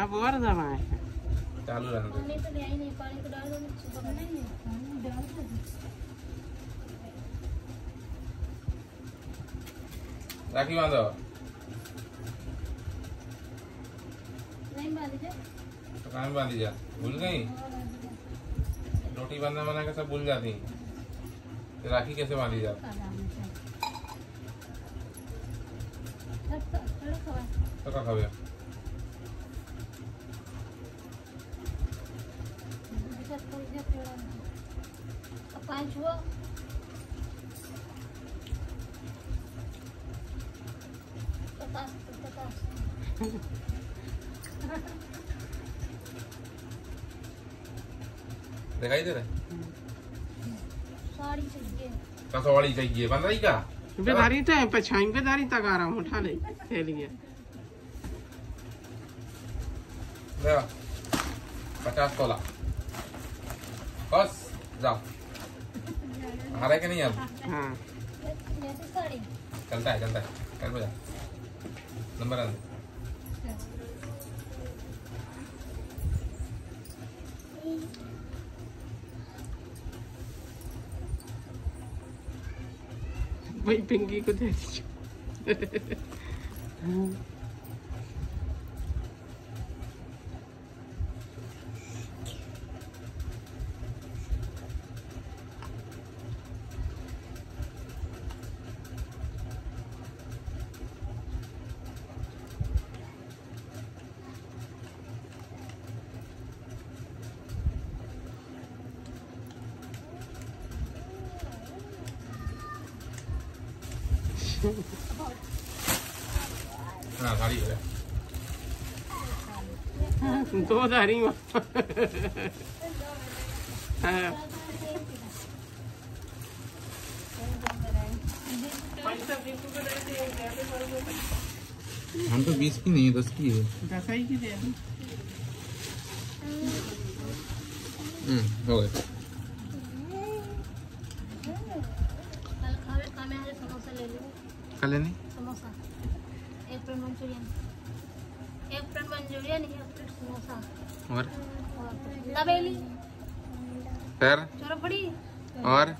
अब और दवाएँ हैं चालू रहने राखी बांधो नहीं बांधी जा. तो कहाँ बांधी जा भूल गई? रोटी बांधना बना के सब भूल जाती तो राखी कैसे बांधी जा? तो का खावे? पाँच पचास पचास दिखाई दे रहा साड़ी चाहिए। कसौड़ी चाहिए। बन रही का बेदारी तो है पछाई बेदारी तक आ रहा हूँ उठा ले आ। पचास तोला। बस जाओ। आ रहा है कि नहीं अब? हाँ। चलता है चलता है। कर बजा नंबर आने वही पिंकी को दे दीजिए। हाँ साड़ी है। दो दारी हाँ। हम तो बीस की नहीं है दस की है। दस ही की दे हो गए। कल खावे खाने वाले समोसा ले लो। कर लेनी समोसा एक प्लेट मंचूरियन एक प्लेट मंचूरियन एक प्लेट समोसा और और फिर और